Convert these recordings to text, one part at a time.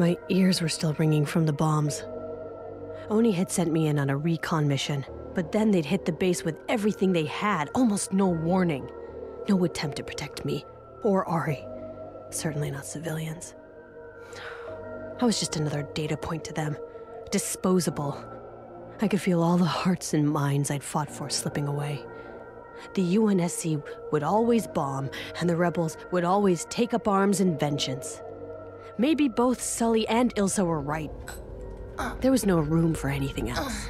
My ears were still ringing from the bombs. Oni had sent me in on a recon mission, but then they'd hit the base with everything they had, almost no warning. No attempt to protect me, or Ari. Certainly not civilians. I was just another data point to them. Disposable. I could feel all the hearts and minds I'd fought for slipping away. The UNSC would always bomb, and the rebels would always take up arms in vengeance. Maybe both Sully and Ilsa were right. There was no room for anything else.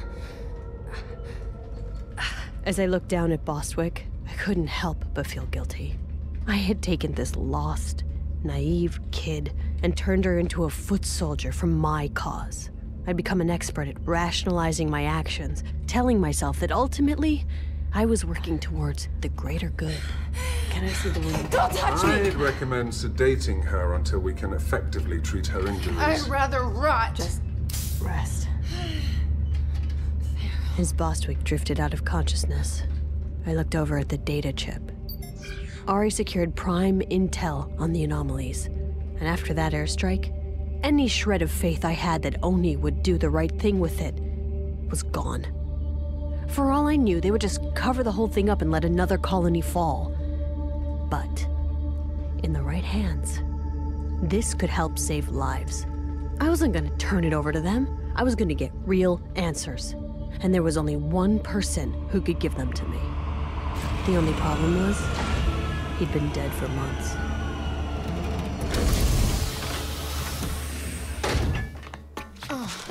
As I looked down at Bostwick, I couldn't help but feel guilty. I had taken this lost, naive kid and turned her into a foot soldier for my cause. I'd become an expert at rationalizing my actions, telling myself that ultimately, I was working towards the greater good. Can I see the wound? Don't touch me! I'd recommend sedating her until we can effectively treat her injuries. I'd rather rot. Just rest. As Bostwick drifted out of consciousness, I looked over at the data chip. Ari secured prime intel on the anomalies, and after that airstrike, any shred of faith I had that Oni would do the right thing with it was gone. For all I knew, they would just cover the whole thing up and let another colony fall. But, in the right hands, this could help save lives. I wasn't gonna turn it over to them. I was gonna get real answers. And there was only one person who could give them to me. The only problem was, he'd been dead for months.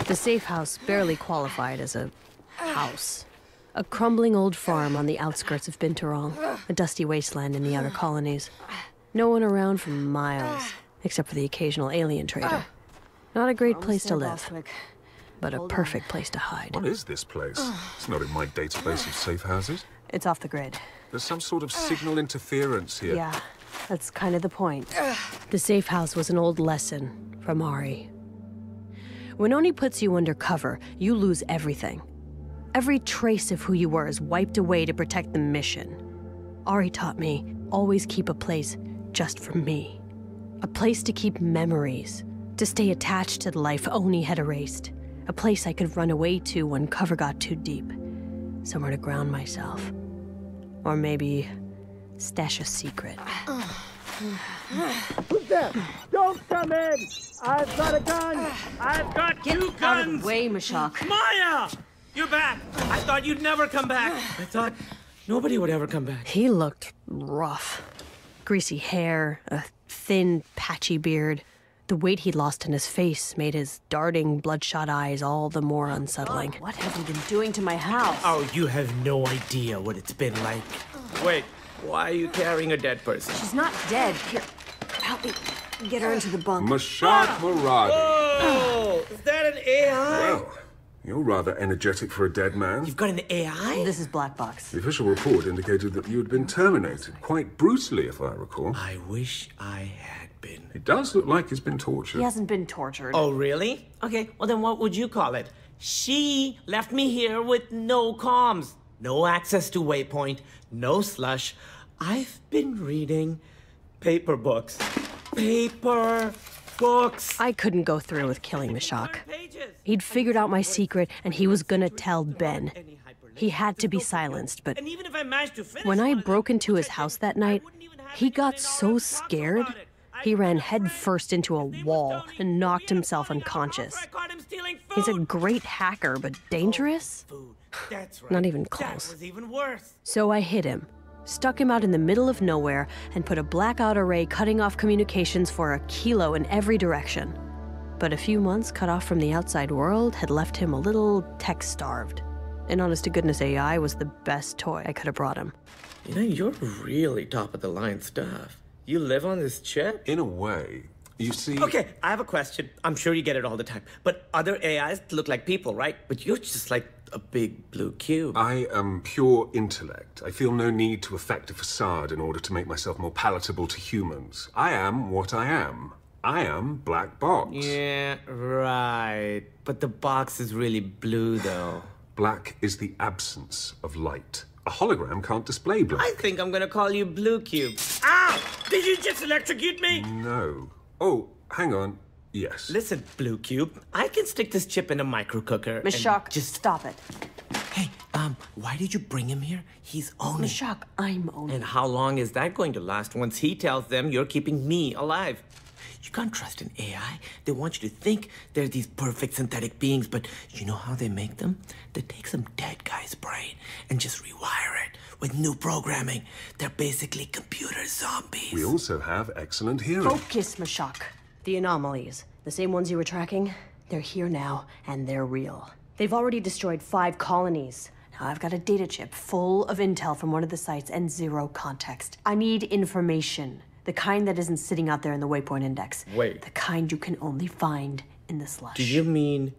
The safe house barely qualified as a house. A crumbling old farm on the outskirts of Binturong, a dusty wasteland in the outer colonies. No one around for miles, except for the occasional alien trader. Not a great place to live, but a perfect place to hide. What is this place? It's not in my database of safe houses. It's off the grid. There's some sort of signal interference here. Yeah, that's kind of the point. The safe house was an old lesson from Ari. When Oni puts you under cover, you lose everything. Every trace of who you were is wiped away to protect the mission. Ari taught me always keep a place just for me. A place to keep memories, to stay attached to the life Oni had erased. A place I could run away to when cover got too deep. Somewhere to ground myself. Or maybe stash a secret. Who's there? Don't come in! I've got a gun! I've got Get two out of guns! the way, Mashak. Maya! You're back! I thought you'd never come back! I thought nobody would ever come back. He looked rough. Greasy hair, a thin, patchy beard. The weight he'd lost in his face made his darting, bloodshot eyes all the more unsettling. What have you been doing to my house? Oh, you have no idea what it's been like. Wait, why are you carrying a dead person? She's not dead. Here, help me get her into the bunk. Mashak Muradi. Oh, is that an AI? Well, you're rather energetic for a dead man. You've got an AI? This is Black Box. The official report indicated that you had been terminated, quite brutally, if I recall. I wish I had been. It does look like he's been tortured. He hasn't been tortured. Oh, really? Okay, well then what would you call it? She left me here with no comms, no access to Waypoint, no slush. I've been reading paper books. Paper books. I couldn't go through with killing Mashak. He'd figured out my secret, and he was gonna tell Ben. He had to be silenced, but And even if I managed to finish When I broke into his house that night, he got so scared, he ran headfirst into a wall and knocked himself unconscious. I caught him stealing food. He's a great hacker, but dangerous? That's right. Not even close. was even worse. So I hit him, stuck him out in the middle of nowhere, and put a blackout array cutting off communications for a kilo in every direction. But a few months cut off from the outside world had left him a little tech starved. And honest to goodness, AI was the best toy I could have brought him. You know, you're really top of the line stuff. You live on this chip? In a way, you see. Okay, I have a question. I'm sure you get it all the time. But other AIs look like people, right? But you're just like a big blue cube. I am pure intellect. I feel no need to affect a facade in order to make myself more palatable to humans. I am what I am. I am Black Box. yeah, right. But the box is really blue, though. Black is the absence of light. A hologram can't display black. I think I'm gonna call you Blue Cube. Ow! Did you just electrocute me? No. Oh, hang on. Yes. Listen, Blue Cube, I can stick this chip in a micro cooker. Miss and Shock, just stop it. Hey, um, why did you bring him here? He's Oni. Miss Shock, I'm Oni. And how long is that going to last once he tells them you're keeping me alive? You can't trust an AI. They want you to think they're these perfect synthetic beings, but you know how they make them? They take some dead guy's brain and just rewire it with new programming. They're basically computer zombies. We also have excellent hearing. Focus, Mashak. The anomalies, the same ones you were tracking, they're here now, and they're real. They've already destroyed five colonies. Now I've got a data chip full of intel from one of the sites and zero context. I need information. The kind that isn't sitting out there in the waypoint index. Wait. The kind you can only find in the slush. Do you mean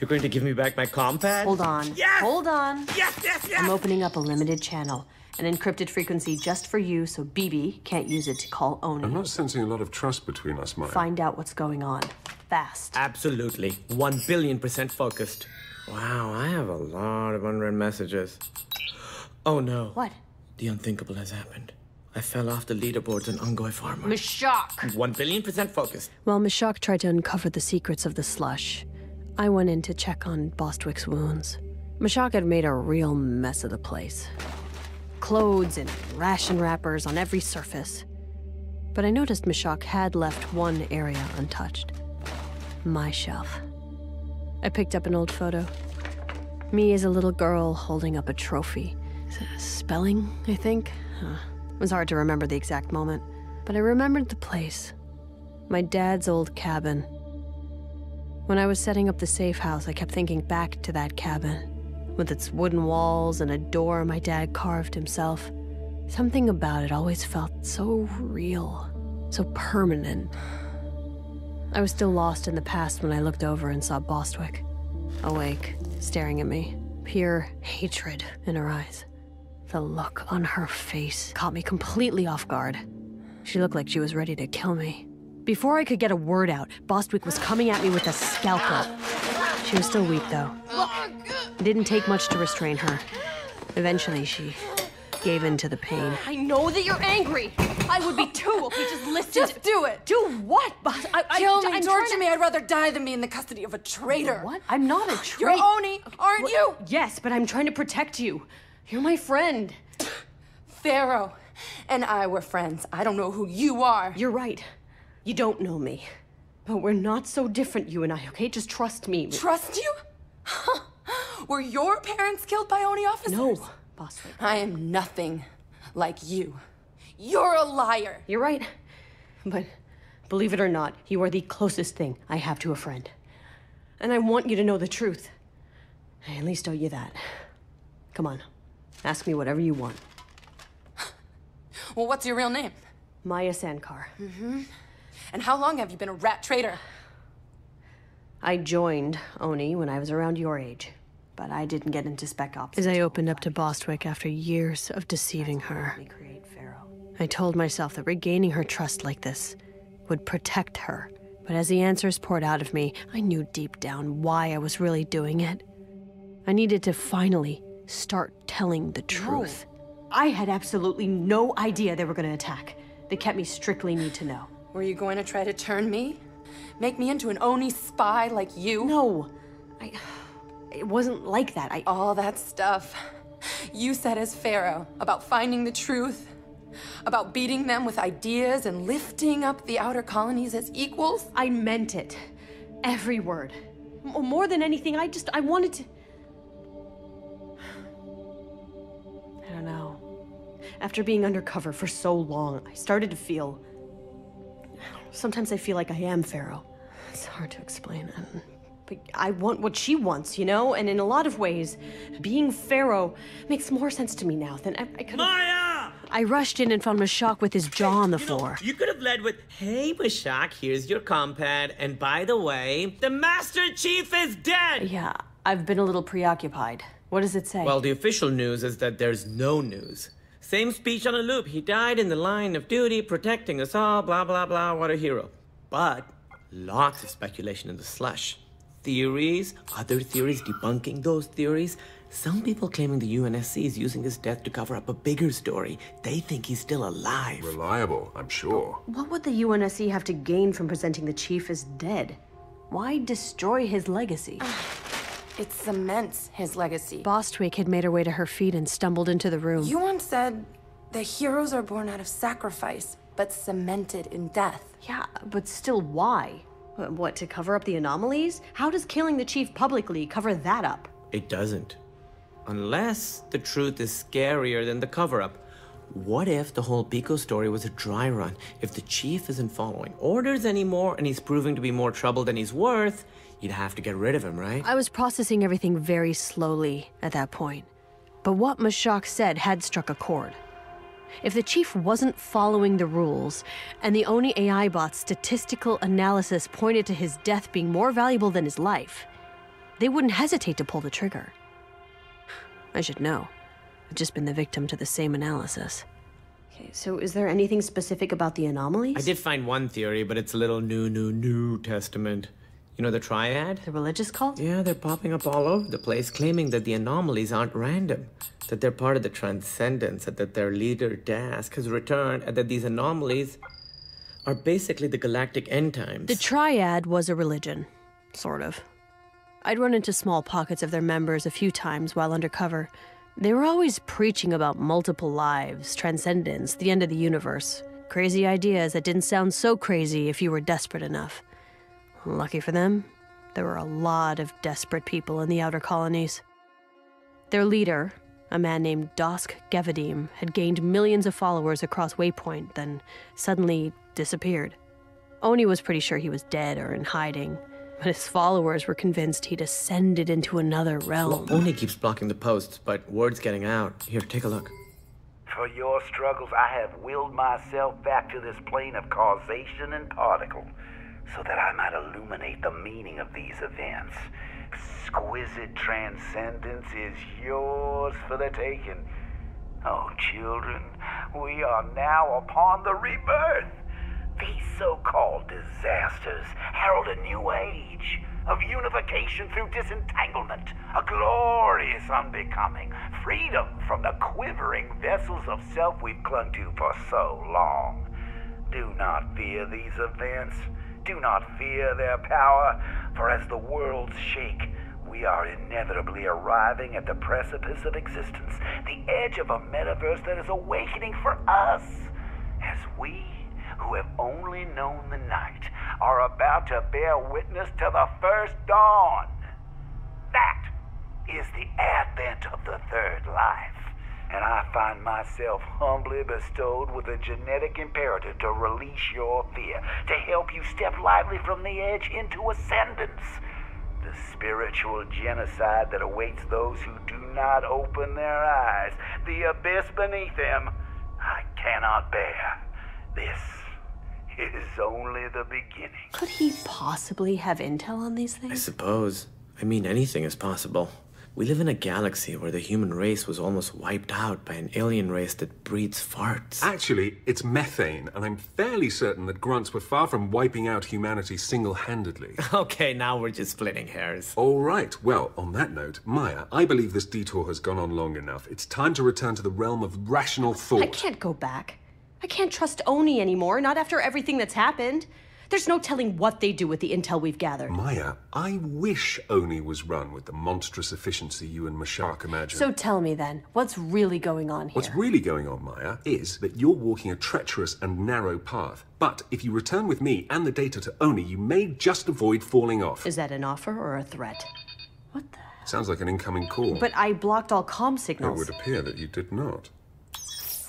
you're going to give me back my compad? Hold on. Yes! Hold on. Yes, yes, yes! I'm opening up a limited channel. An encrypted frequency just for you so BB can't use it to call Oni. I'm not sensing a lot of trust between us, Maya. Find out what's going on. Fast. Absolutely. One billion percent focused. Wow, I have a lot of unread messages. Oh no. What? The unthinkable has happened. I fell off the leaderboards on Unggoy Farmer. Mashak. One billion percent focused. While Mashak tried to uncover the secrets of the slush, I went in to check on Bostwick's wounds. Mashak had made a real mess of the place. Clothes and ration wrappers on every surface. But I noticed Mashak had left one area untouched. My shelf. I picked up an old photo. Me as a little girl holding up a trophy. Is it Spelling, I think? Huh. It was hard to remember the exact moment, but I remembered the place. My dad's old cabin. When I was setting up the safe house, I kept thinking back to that cabin, with its wooden walls and a door my dad carved himself. Something about it always felt so real, so permanent. I was still lost in the past when I looked over and saw Bostwick, awake, staring at me, pure hatred in her eyes. The look on her face caught me completely off guard. She looked like she was ready to kill me. Before I could get a word out, Bostwick was coming at me with a scalpel. She was still weak, though. It didn't take much to restrain her. Eventually, she gave in to the pain. I know that you're angry. I would be too. Okay, just listen. Just do it. Do what, Boss? I, I, Kill me, I'm torture trying me. I'd rather die than be in the custody of a traitor. What? I'm not a traitor. You're. Oni, aren't you? Yes, but I'm trying to protect you. You're my friend. Pharaoh and I were friends. I don't know who you are. You're right. You don't know me. But we're not so different, you and I, okay? Just trust me. Trust you? were your parents killed by Oni officers? No, Bostwick. I am nothing like you. You're a liar. You're right. But believe it or not, you are the closest thing I have to a friend. And I want you to know the truth. I at least owe you that. Come on. Ask me whatever you want. Well, what's your real name? Maya Sankar. Mhm. And how long have you been a rat trader? I joined Oni when I was around your age, but I didn't get into spec ops. As I opened up to Bostwick after years of deceiving her, I told myself that regaining her trust like this would protect her. But as the answers poured out of me, I knew deep down why I was really doing it. I needed to finally start telling the truth. I had absolutely no idea they were going to attack. They kept me strictly need to know. Were you going to try to turn me? Make me into an Oni spy like you? No, I. It wasn't like that. I. All that stuff you said as Pharaoh about finding the truth, about beating them with ideas and lifting up the outer colonies as equals. I meant it. Every word. M- more than anything, I just. I wanted to. After being undercover for so long, I started to feel. Sometimes I feel like I am Pharaoh. It's hard to explain. But I want what she wants, you know? And in a lot of ways, being Pharaoh makes more sense to me now than I, I could. Maya! I rushed in and found Mashak with his jaw on the You know, floor. you could have led with, "Hey, Mashak, here's your compad, and by the way, the Master Chief is dead." Yeah, I've been a little preoccupied. What does it say? Well, the official news is that there's no news. Same speech on a loop. He died in the line of duty, protecting us all. Blah blah blah. What a hero. But lots of speculation in the slush. theories, other theories debunking those theories. Some people claiming the UNSC is using his death to cover up a bigger story. They think he's still alive. Reliable, I'm sure. What would the UNSC have to gain from presenting the chief as dead? Why destroy his legacy? Ah. It cements his legacy. Bostwick had made her way to her feet and stumbled into the room. You once said the heroes are born out of sacrifice, but cemented in death. Yeah, but still, why? What, to cover up the anomalies? How does killing the chief publicly cover that up? It doesn't. Unless the truth is scarier than the cover up. What if the whole Pico story was a dry run? If the chief isn't following orders anymore and he's proving to be more trouble than he's worth, you'd have to get rid of him, right? I was processing everything very slowly at that point. But what Mashak said had struck a chord. If the chief wasn't following the rules, and the Oni AI bot's statistical analysis pointed to his death being more valuable than his life, they wouldn't hesitate to pull the trigger. I should know. I've just been the victim to the same analysis. Okay, so is there anything specific about the anomalies? I did find one theory, but it's a little new, new, new testament. You know the triad? The religious cult? Yeah, they're popping up all over the place, claiming that the anomalies aren't random, that they're part of the transcendence, and that their leader, Dask, has returned, and that these anomalies are basically the galactic end times. The Triad was a religion, sort of. I'd run into small pockets of their members a few times while undercover. They were always preaching about multiple lives, transcendence, the end of the universe. Crazy ideas that didn't sound so crazy if you were desperate enough. Lucky for them, there were a lot of desperate people in the outer colonies. Their leader, a man named Dosk Gevadim, had gained millions of followers across Waypoint, then suddenly disappeared. Oni was pretty sure he was dead or in hiding, but his followers were convinced he'd ascended into another realm. Only keeps blocking the posts, but word's getting out. Here, take a look. For your struggles, I have willed myself back to this plane of causation and particle, so that I might illuminate the meaning of these events. Exquisite transcendence is yours for the taking. Oh, children, we are now upon the rebirth. These so called disasters herald a new age of unification through disentanglement, a glorious unbecoming, freedom from the quivering vessels of self we've clung to for so long. Do not fear these events. Do not fear their power, for as the worlds shake, we are inevitably arriving at the precipice of existence, the edge of a metaverse that is awakening for us, as we, who have only known the night, are about to bear witness to the first dawn. That is the advent of the third life. And I find myself humbly bestowed with a genetic imperative to release your fear, to help you step lightly from the edge into ascendance. The spiritual genocide that awaits those who do not open their eyes, the abyss beneath them, I cannot bear. This is only the beginning. Could he possibly have intel on these things? I suppose. I mean, anything is possible. We live in a galaxy where the human race was almost wiped out by an alien race that breeds farts. Actually, it's methane, and I'm fairly certain that grunts were far from wiping out humanity single handedly. Okay, now we're just splitting hairs. All right, well, on that note, Maya, I believe this detour has gone on long enough. It's time to return to the realm of rational thought. I can't go back. I can't trust Oni anymore, not after everything that's happened. There's no telling what they do with the intel we've gathered. Maya, I wish Oni was run with the monstrous efficiency you and Mashak imagine. So tell me then, what's really going on here? What's really going on, Maya, is that you're walking a treacherous and narrow path. But if you return with me and the data to Oni, you may just avoid falling off. Is that an offer or a threat? What the? Sounds like an incoming call. But I blocked all comm signals. it would appear that you did not.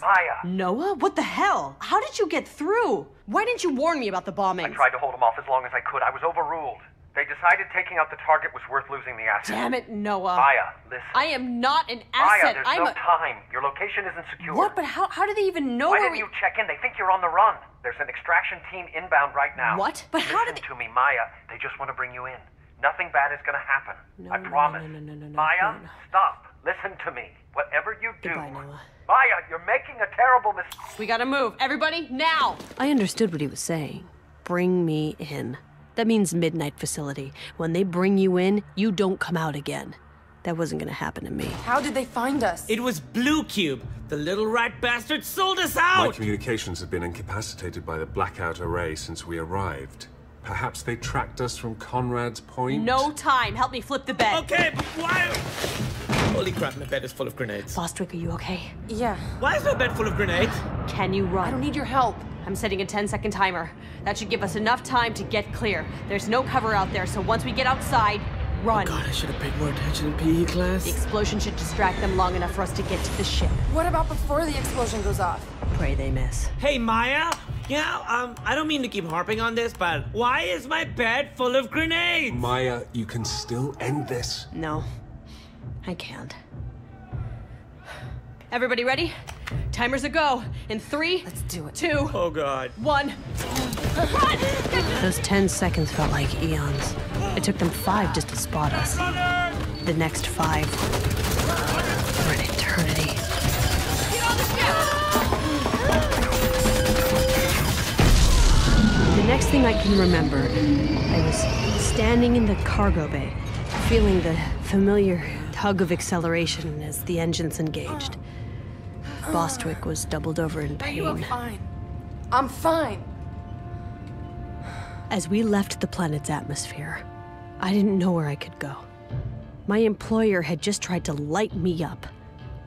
Maya! Noah, what the hell? How did you get through? Why didn't you warn me about the bombing? I tried to hold them off as long as I could. I was overruled. They decided taking out the target was worth losing the asset. Damn it, Noah. Maya, listen. I am not an Maya, asset. there's I'm no a. time. Your location isn't secure. What? But how? How do they even know Why where didn't we? you check in? They think you're on the run. There's an extraction team inbound right now. What? But how Listen did they- to me, Maya. They just want to bring you in. Nothing bad is going to happen. No, I promise. no, no, no, no, no, Maya, no, no. stop. Listen to me. Whatever you do. Goodbye, Noah. Maya, you're making a terrible mistake. We gotta move, everybody, now. I understood what he was saying. Bring me in. That means midnight facility. When they bring you in, you don't come out again. That wasn't gonna happen to me. How did they find us? It was Blue Cube. The little rat bastard sold us out! My out! communications have been incapacitated by the blackout array since we arrived. Perhaps they tracked us from Conrad's Point? No time. Help me flip the bed. Okay, but why? Holy crap, my bed is full of grenades. Bostwick, are you okay? yeah. Why is my bed full of grenades? Can you run? I don't need your help. I'm setting a 10 second timer. That should give us enough time to get clear. There's no cover out there, so once we get outside, run. God, I should have paid more attention in PE class. The explosion should distract them long enough for us to get to the ship. What about before the explosion goes off? Pray they miss. Hey, Maya? Yeah, um, I don't mean to keep harping on this, but why is my bed full of grenades? Maya, you can still end this. No, I can't. Everybody ready? Timers a go. In three, Let's do it. two, Oh, God. one. Those 10 seconds felt like eons. It took them five just to spot us. The next five were an eternity. The next thing I can remember, I was standing in the cargo bay, feeling the familiar tug of acceleration as the engines engaged. Bostwick was doubled over in pain. are pain. fine. I'm fine. As we left the planet's atmosphere, I didn't know where I could go. My employer had just tried to light me up.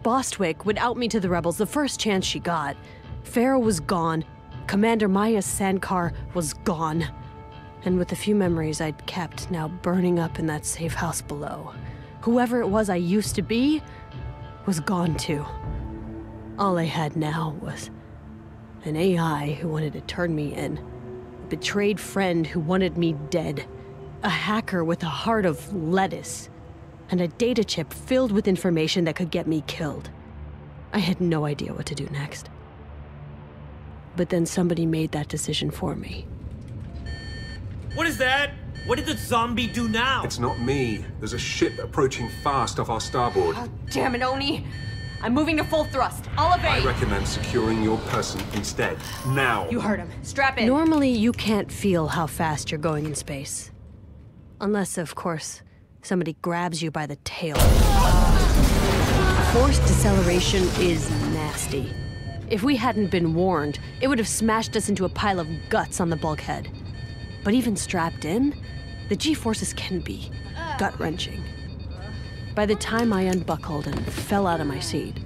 Bostwick would out me to the rebels the first chance she got. Pharaoh was gone. Commander Maya Sankar was gone. And with the few memories I'd kept now burning up in that safe house below, whoever it was I used to be was gone too. All I had now was an AI who wanted to turn me in a betrayed friend who wanted me dead, a hacker with a heart of lettuce, and a data chip filled with information that could get me killed. I had no idea what to do next. But then somebody made that decision for me. What is that? What did the zombie do now? It's not me. There's a ship approaching fast off our starboard. Oh, Damn it, Oni. I'm moving to full thrust. I'll I recommend securing your person instead. Now. You heard him. Strap in. Normally, you can't feel how fast you're going in space. Unless, of course, somebody grabs you by the tail. Forced deceleration is nasty. If we hadn't been warned, it would have smashed us into a pile of guts on the bulkhead. But even strapped in, the G forces can be ah. gut wrenching. By the time I unbuckled and fell out of my seat,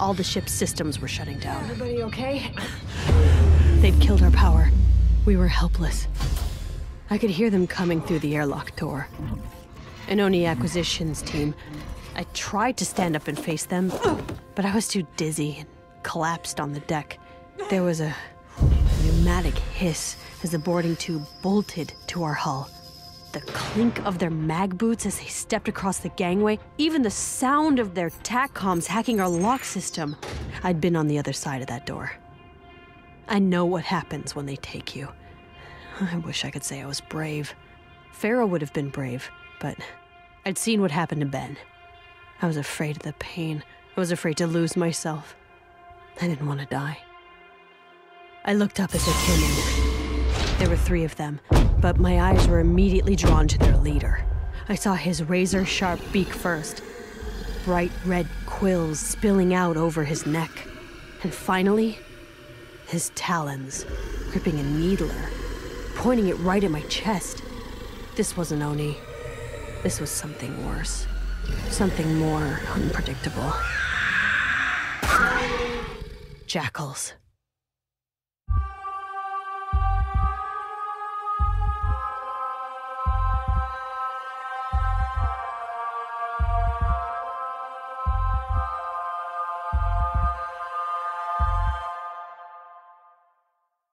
all the ship's systems were shutting down. Everybody okay? They'd killed our power. We were helpless. I could hear them coming through the airlock door. An Oni acquisitions team. I tried to stand up and face them, but I was too dizzy and collapsed on the deck. There was a pneumatic hiss as the boarding tube bolted to our hull. The clink of their mag boots as they stepped across the gangway, even the sound of their TACCOMs hacking our lock system. I'd been on the other side of that door. I know what happens when they take you. I wish I could say I was brave. Pharaoh would have been brave, but I'd seen what happened to Ben. I was afraid of the pain. I was afraid to lose myself. I didn't want to die. I looked up as they came in. There were three of them, but my eyes were immediately drawn to their leader. I saw his razor sharp beak first, bright red quills spilling out over his neck, and finally, his talons, gripping a needler, pointing it right at my chest. This wasn't Oni. This was something worse. Something more unpredictable. Jackals.